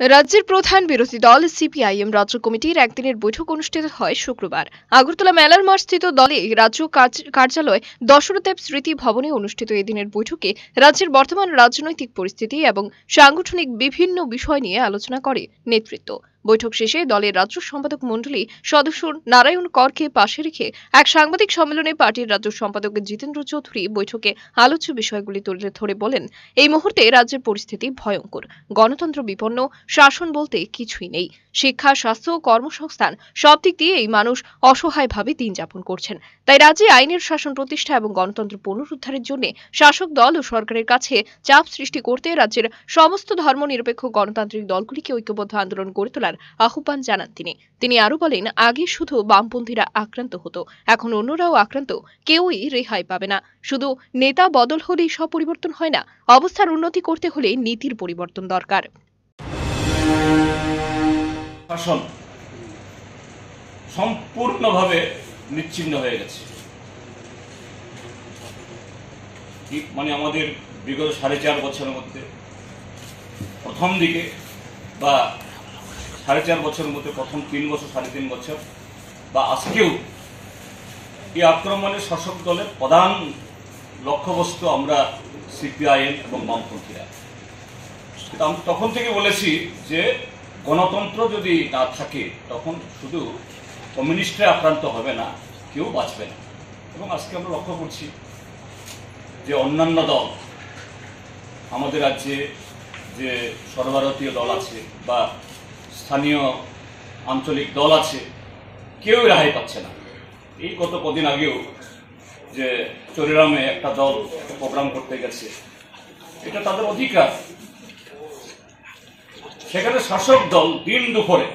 রাজ্যের প্রধান বিরোধী দল সিপিআইএম রাজ্য কমিটির একদিনের বৈঠক অনুষ্ঠিত হয় শুক্রবার। আগরতলা মেলার মাঠ স্থিত দলে রাজ্য কার্য- কার্যালয় দশরথদেব স্মৃতি ভবনে অনুষ্ঠিত এদিনের বৈঠকে রাজ্যের বর্তমান রাজনৈতিক পরিস্থিতি এবং সাংগঠনিক বিভিন্ন বিষয় নিয়ে আলোচনা করে নেতৃত্ব। বৈঠক শেষে দলের রাজ্য সম্পাদক মণ্ডলী সদস্য নারায়ণ করকে পাশে রেখে এক সাংবাদিক সম্মেলনে পার্টির রাজ্য সম্পাদক জিতেন্দ্র চৌধুরী বৈঠকে আলোচ্য বিষয়গুলি তুলে ধরে বলেন, এই মুহূর্তে রাজ্যের পরিস্থিতি ভয়ঙ্কর। গণতন্ত্র বিপন্ন, শাসন বলতে কিছুই নেই। শিক্ষা, স্বাস্থ্য ও কর্মসংস্থান সব দিক দিয়ে এই মানুষ অসহায়ভাবে দিন যাপন করছেন। তাই রাজ্যে আইনের শাসন প্রতিষ্ঠা এবং গণতন্ত্র পুনরুদ্ধারের জন্য শাসক দল ও সরকারের কাছে চাপ সৃষ্টি করতে রাজ্যের সমস্ত ধর্মনিরপেক্ষ গণতান্ত্রিক দলগুলিকে ঐক্যবদ্ধ আন্দোলন গড়ে তোলার আহ্বান জানান তিনি। তিনি আরও বলেন, আগে শুধু বামপন্থীরা আক্রান্ত হতো, এখন অন্যরাও আক্রান্ত, কেউই রেহাই পাবে না। শুধু নেতা বদল হলেই সব পরিবর্তন হয় না, অবস্থার উন্নতি করতে হলে নীতির পরিবর্তন দরকার। শাসন সম্পূর্ণভাবে নিচ্ছিন্ন হয়ে গেছে। মানে আমাদের বিগত সাড়ে চার বছরের মধ্যে প্রথম দিকে বা সাড়ে চার বছরের মধ্যে প্রথম তিন বছর, সাড়ে তিন বছর। বা আজকেও এই আক্রমণে শাসক দলের প্রধান লক্ষ্যবস্তু আমরা সিপিআইএম এবং বামপন্থীরা। আমি তখন থেকে বলেছি যে গণতন্ত্র যদি না থাকে, তখন শুধু কমিউনিস্টরা আক্রান্ত হবে না, কেউ বাঁচবে না। এবং আজকে আমরা লক্ষ্য করছি যে অন্যান্য দল, আমাদের রাজ্যে যে সর্বভারতীয় দল আছে বা স্থানীয় আঞ্চলিক দল আছে কেউ রেহাই পাচ্ছে না। এই গত কদিন আগেও যে চরিরামে একটা দল প্রোগ্রাম করতে গেছে, এটা তাদের অধিকার। সেখানে শাসক দল দিন দুপুরে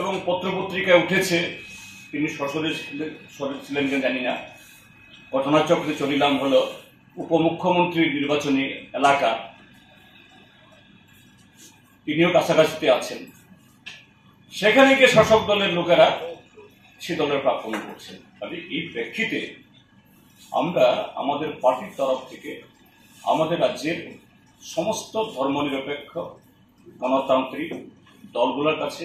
এবং পত্রপত্রিকায় উঠেছে, তিনি সশরে ছিলেন সরে ছিলেন কিনা জানি না। ঘটনাচক্রে চলিলাম হলো উপমুখ্যমন্ত্রীর নির্বাচনী এলাকা। তিনিও কাছাকাছিতে আছেন। সেখানে গিয়ে শাসক দলের লোকেরা সে দলের প্রার্থনা করছেন। তাহলে এই প্রেক্ষিতে আমরা আমাদের পার্টির তরফ থেকে আমাদের রাজ্যের সমস্ত ধর্মনিরপেক্ষ গণতান্ত্রিক দলগুলোর কাছে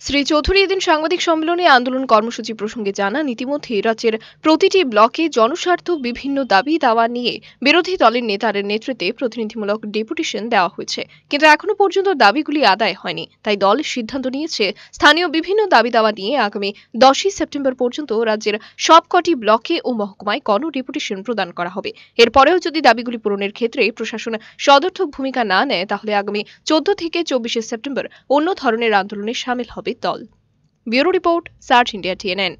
শ্রী চৌধুরী এদিন সাংবাদিক সম্মেলনে আন্দোলন কর্মসূচি প্রসঙ্গে জানান, ইতিমধ্যে রাজ্যের প্রতিটি ব্লকে জনস্বার্থ, বিভিন্ন দাবি দাওয়া নিয়ে বিরোধী দলের নেতাদের নেতৃত্বে প্রতিনিধিমূলক ডেপুটেশন দেওয়া হয়েছে। কিন্তু এখনও পর্যন্ত দাবিগুলি আদায় হয়নি। তাই দল সিদ্ধান্ত নিয়েছে, স্থানীয় বিভিন্ন দাবি দাওয়া নিয়ে আগামী দশই সেপ্টেম্বর পর্যন্ত রাজ্যের সবকটি ব্লকে ও মহকুমায় গণ ডেপুটেশন প্রদান করা হবে। এরপরেও যদি দাবিগুলি পূরণের ক্ষেত্রে প্রশাসন সদর্থক ভূমিকা না নেয়, তাহলে আগামী চোদ্দ থেকে চব্বিশে সেপ্টেম্বর অন্য ধরনের আন্দোলনে সামিল হবে। দল bureau report search India TNN.